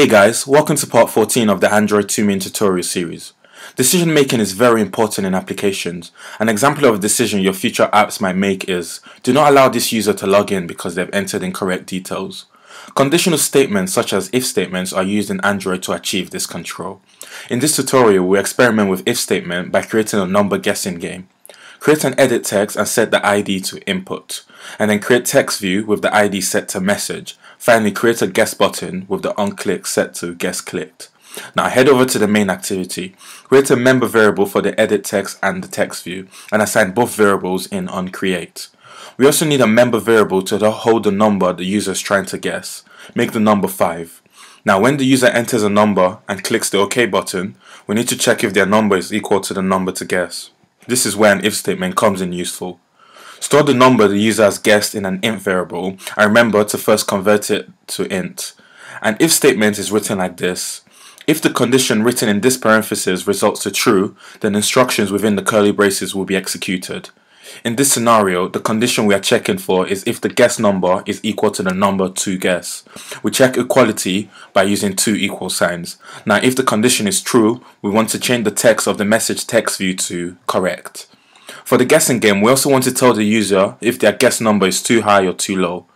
Hey guys, welcome to part 14 of the Android 2 main tutorial series. Decision making is very important in applications. An example of a decision your future apps might make is, do not allow this user to log in because they've entered incorrect details. Conditional statements such as if statements are used in Android to achieve this control. In this tutorial, we experiment with if statement by creating a number guessing game. Create an edit text and set the ID to input, and then create text view with the ID set to message. Finally, create a guess button with the onClick set to guess clicked. Now head over to the main activity. Create a member variable for the edit text and the text view and assign both variables in onCreate. We also need a member variable to hold the number the user is trying to guess. Make the number 5. Now when the user enters a number and clicks the OK button, we need to check if their number is equal to the number to guess. This is where an if statement comes in useful. Store the number the user has guessed in an int variable and remember to first convert it to int. An if statement is written like this. If the condition written in this parenthesis results to true, then instructions within the curly braces will be executed. In this scenario, the condition we are checking for is if the guess number is equal to the number to guess. We check equality by using two equal signs. Now if the condition is true, we want to change the text of the message text view to correct. For the guessing game, we also want to tell the user if their guess number is too high or too low.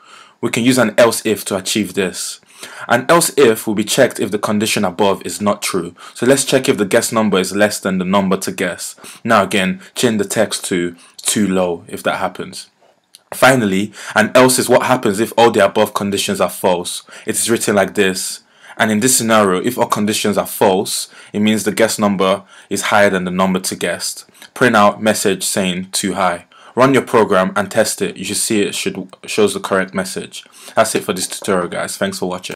We can use an else if to achieve this. An else if will be checked if the condition above is not true. So let's check if the guess number is less than the number to guess. Now again, change the text to too low if that happens. Finally, an else is what happens if all the above conditions are false. It is written like this. And in this scenario, if all conditions are false, it means the guess number is higher than the number to guess. Print out message saying too high. Run your program and test it. You should see it should shows the correct message. That's it for this tutorial guys. Thanks for watching.